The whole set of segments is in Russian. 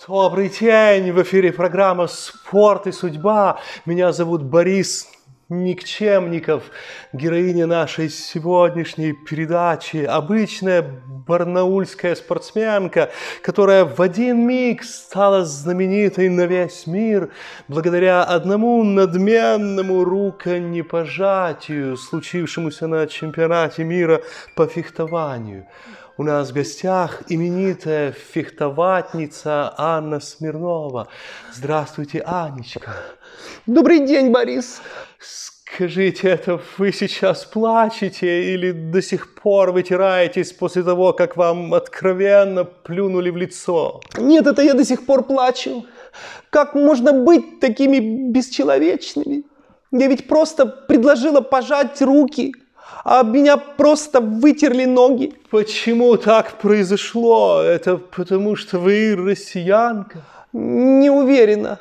Добрый день! В эфире программа «Спорт и судьба». Меня зовут Борис Никчемников, героиня нашей сегодняшней передачи. Обычная барнаульская спортсменка, которая в один миг стала знаменитой на весь мир благодаря одному надменному руконепожатию, случившемуся на чемпионате мира по фехтованию. У нас в гостях именитая фехтоватница Анна Смирнова. Здравствуйте, Анечка. Добрый день, Борис. Скажите, это вы сейчас плачете или до сих пор вытираетесь после того, как вам откровенно плюнули в лицо? Нет, это я до сих пор плачу. Как можно быть такими бесчеловечными? Я ведь просто предложила пожать руки, а меня просто вытерли ноги. Почему так произошло? Это потому что вы россиянка? Не уверена.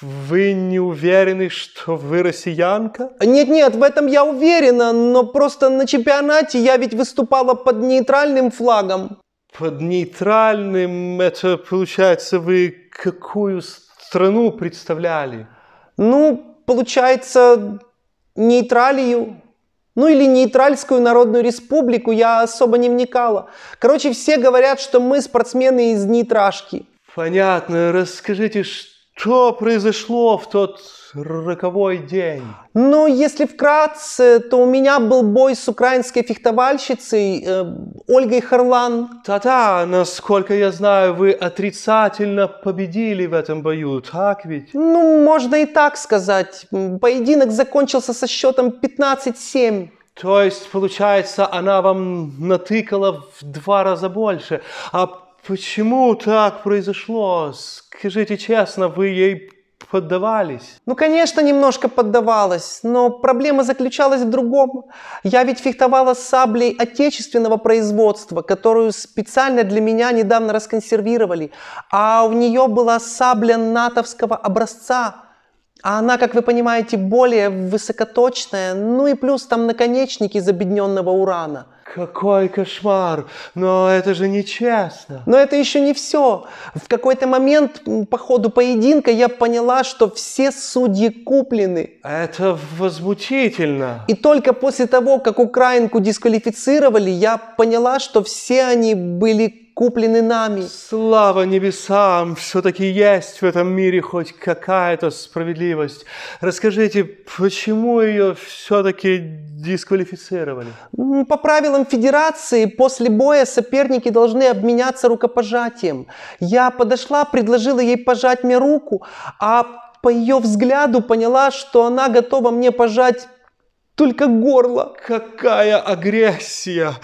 Вы не уверены, что вы россиянка? Нет-нет, в этом я уверена, но просто на чемпионате я ведь выступала под нейтральным флагом. Под нейтральным, это получается, вы какую страну представляли? Ну, получается, нейтралию. Ну или нейтральскую народную республику, я особо не вникала. Короче, все говорят, что мы спортсмены из нейтрашки. Понятно. Расскажите, что произошло в тот роковой день? Ну, если вкратце, то у меня был бой с украинской фехтовальщицей э, Ольгой Харлан. Да-да, насколько я знаю, вы отрицательно победили в этом бою, так ведь? Ну, можно и так сказать. Поединок закончился со счетом 15-7. То есть, получается, она вам натыкала в два раза больше. А почему так произошло? Скажите честно, вы ей поддавались? Ну, конечно, немножко поддавалась, но проблема заключалась в другом. Я ведь фехтовала с саблей отечественного производства, которую специально для меня недавно расконсервировали, а у нее была сабля натовского образца, а она, как вы понимаете, более высокоточная, ну и плюс там наконечники из обедненного урана. Какой кошмар! Но это же нечестно. Но это еще не все. В какой-то момент по ходу поединка я поняла, что все судьи куплены. Это возмутительно. И только после того, как украинку дисквалифицировали, я поняла, что все они были куплены нами. Слава небесам, все-таки есть в этом мире хоть какая-то справедливость. Расскажите, почему ее все-таки дисквалифицировали? По правилам федерации, после боя соперники должны обменяться рукопожатием. Я подошла, предложила ей пожать мне руку, а по ее взгляду поняла, что она готова мне пожать только горло. Какая агрессия!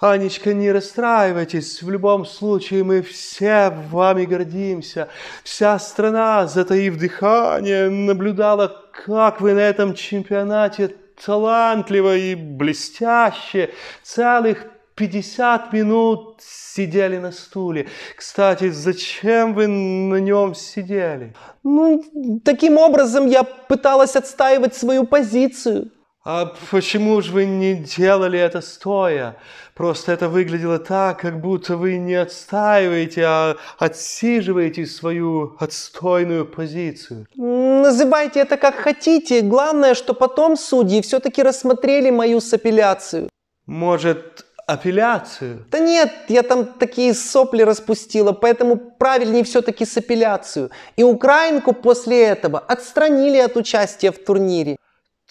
Анечка, не расстраивайтесь. В любом случае мы все вами гордимся. Вся страна, затаив дыхание, наблюдала, как вы на этом чемпионате талантливо и блестяще целых 50 минут сидели на стуле. Кстати, зачем вы на нем сидели? Ну, таким образом я пыталась отстаивать свою позицию. А почему же вы не делали это стоя? Просто это выглядело так, как будто вы не отстаиваете, а отсиживаете свою отстойную позицию. Называйте это как хотите. Главное, что потом судьи все-таки рассмотрели мою с апелляцию. Может, апелляцию? Да нет, я там такие сопли распустила, поэтому правильнее все-таки с апелляцию. И украинку после этого отстранили от участия в турнире.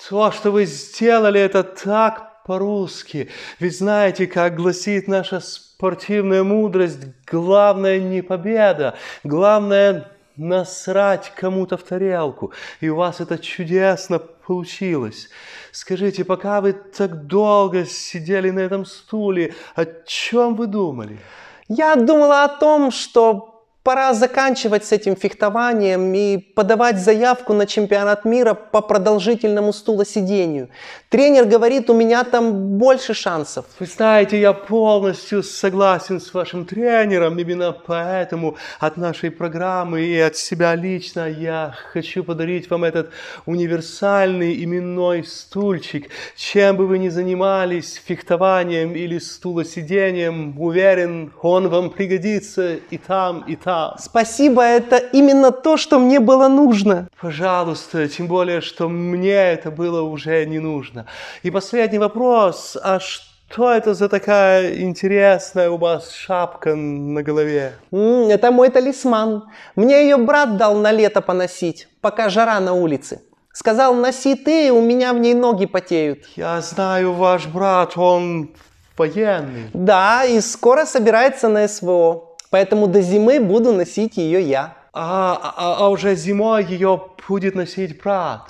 То, что вы сделали, это так по-русски. Ведь знаете, как гласит наша спортивная мудрость, главное не победа, главное насрать кому-то в тарелку. И у вас это чудесно получилось. Скажите, пока вы так долго сидели на этом стуле, о чем вы думали? Я думала о том, что пора заканчивать с этим фехтованием и подавать заявку на чемпионат мира по продолжительному стулосидению. Тренер говорит, у меня там больше шансов. Вы знаете, я полностью согласен с вашим тренером. Именно поэтому от нашей программы и от себя лично я хочу подарить вам этот универсальный именной стульчик. Чем бы вы ни занимались, фехтованием или стулосидением, уверен, он вам пригодится и там, и там там. Спасибо, это именно то, что мне было нужно. Пожалуйста, тем более, что мне это было уже не нужно. И последний вопрос. А что это за такая интересная у вас шапка на голове? М, это мой талисман. Мне ее брат дал на лето поносить, пока жара на улице. Сказал, носи ты, у меня в ней ноги потеют. Я знаю, ваш брат, он военный. Да, и скоро собирается на СВО. Поэтому до зимы буду носить ее я. А, а, а уже зимой ее будет носить брат.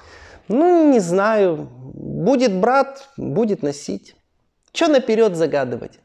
Ну, не знаю. Будет брат, будет носить. Че наперед загадывать?